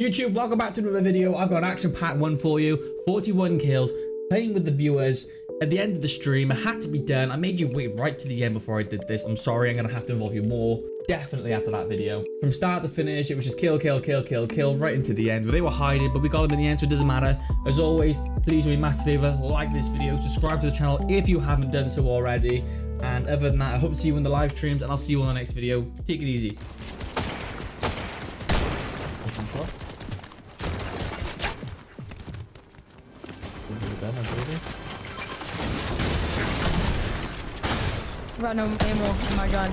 YouTube, welcome back to another video. I've got an action-packed one for you. 41 kills, playing with the viewers. At the end of the stream, it had to be done. I made you wait right to the end before I did this. I'm sorry, I'm going to have to involve you more. Definitely after that video. From start to finish, it was just kill, kill, kill, kill, kill, right into the end. But they were hiding, but we got them in the end, so it doesn't matter. As always, please do me a massive favor, like this video, subscribe to the channel if you haven't done so already. And other than that, I hope to see you in the live streams, and I'll see you on the next video. Take it easy. Got no ammo in oh my gun.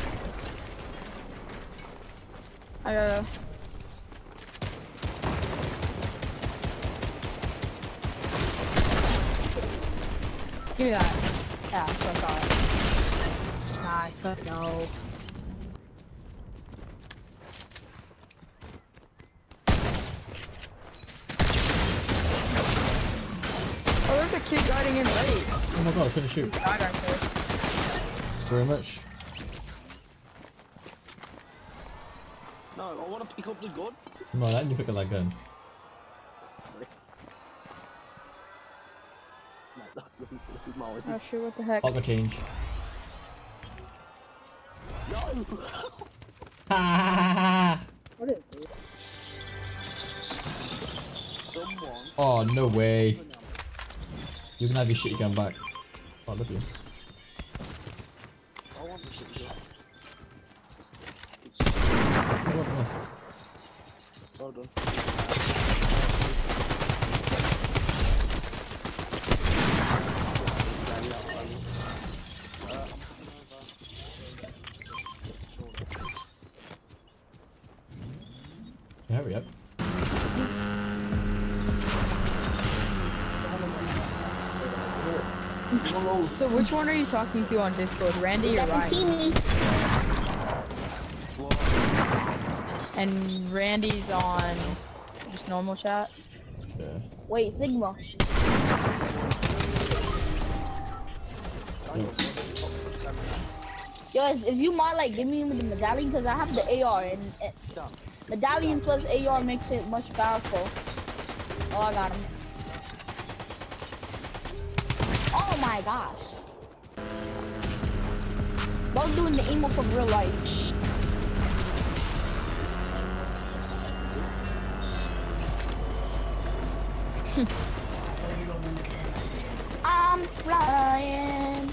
I gotta. Give me that. Yeah, so I. Nice, let's go. Oh, kid guiding in late. Oh my god, I couldn't shoot. Right. Very much. No, I want to pick up the gun. No, that you pick up that gun. No, that gun's gonna be mine. Oh shit, what the heck? I'll go change. No! Ha! What is it? Someone. oh, no way. You can have your shitty gun back. Oh, I love you. I want the shit gun. Oh, what missed. Well done. Hurry up. So which one are you talking to on Discord, Randy or Ryan? And Randy's on just normal chat. Yeah. Wait, Simga. Yo, if, if you might like give me the medallion because I have the AR and uh, medallion plus AR makes it much powerful. Oh, I got him. Oh my gosh. Both doing the emo from real life. I'm flying.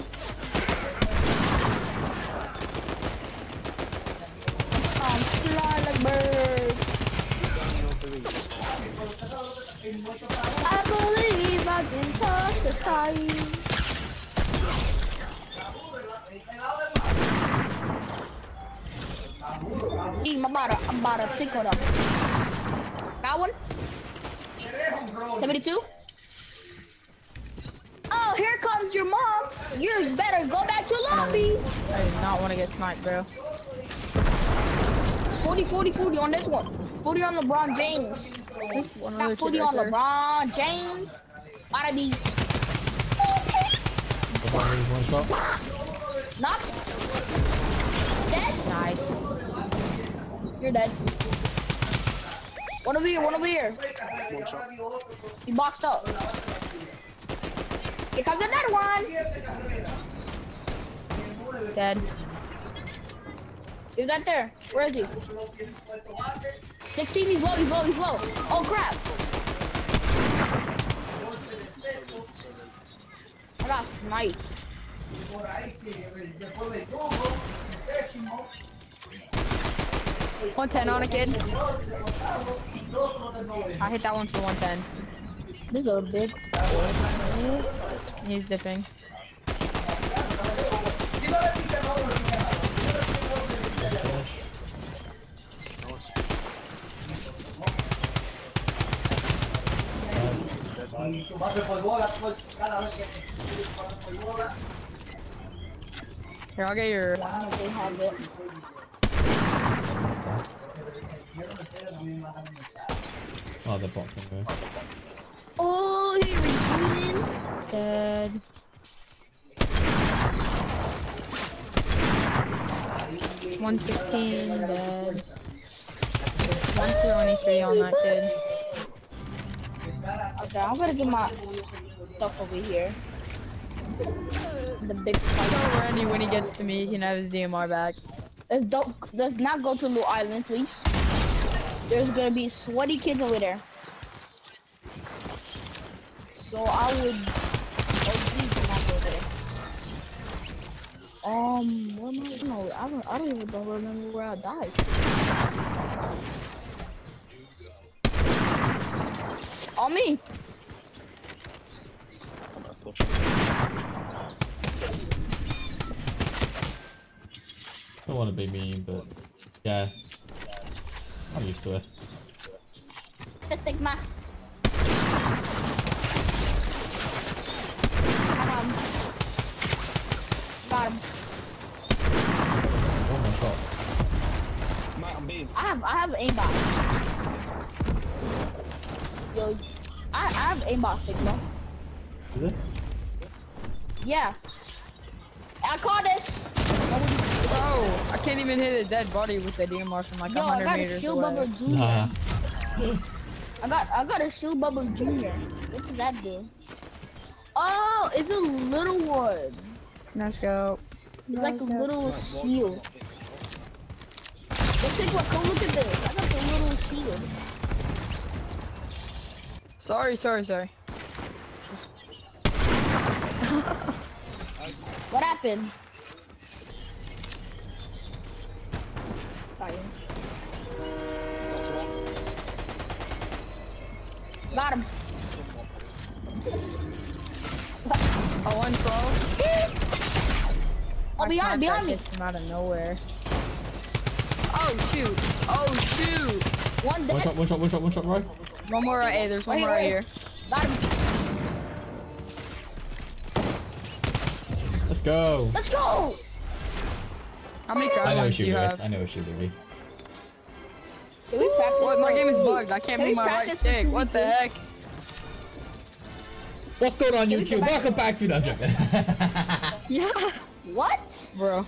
I'm flying like bird. I believe I can touch the sky. Team, I'm about to, I'm about one. Got one? 72? Oh, here comes your mom. You better go back to lobby. I did not want to get sniped, bro. 40, 40, 40 on this one. 40 on LeBron James. One Got 40 kid on right there. LeBron James. Gotta be The button is one shot. knocked. Dead. Nice. You're dead. One over here, one over here. He boxed up. Here comes another one. Dead. He's right there. Where is he? 16, he's low, he's low, he's low. Oh crap. I got sniped. One ten on a kid. I hit that one for one ten. This is a big. He's dipping. Here, I'll get your. Have it. Oh, the bots anyway. Oh, here we go. Dead. One sixteen. Dead. 123 on that kid. Okay, I'm gonna get my stuff over here. The big Tell fight. Randy when he gets to me, he can have his DMR back. Let's don't let's not go to Blue Island, please. There's gonna be sweaty kids over there. So I would oh please not go there. Um where am I no I don't I don't even remember where I died. On me! I'm gonna push. Don't want to be mean, but yeah, I'm used to it. Stigma. Got him. Got him. All my shots. Matt, I'm being. I have I have aimbot. Yo, I, I have aimbot Simga. Is it? Yeah. I caught this. Bro, I can't even hit a dead body with a DMR from like Yo, I 100 got a shield away. bubble junior. Nah. I got I got a shield bubble junior. What does that do? Oh, it's a little one. Let's go. It's like a little shield. Let's take what come look at this. I got the little shield. Sorry, sorry, sorry. What happened? Got him. Oh, 112. Oh, I behind, sniped behind me. kid From out of nowhere. Oh shoot! Oh shoot! One One shot, one shot, one shot, one shot, right? One more right. Hey, there's one Wait, more right wait. here. Got him. Let's go. Let's go. How many I know lines she do you have? I know she will be. Can we practice? What? My game is bugged. I can't Can move my right stick. What the v heck? What's going on we go YouTube? back- Welcome back to no, I'm. Yeah, What? bro.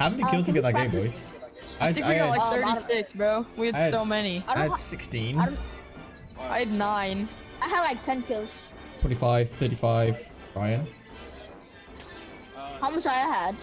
How many Uh, kills we get we that game, boys? I, I think we got like Uh, 36, bro. We had had- so many. I I don't. had 16, I. I had nine. I had like 10 kills. 25, 35, Ryan. How much I had?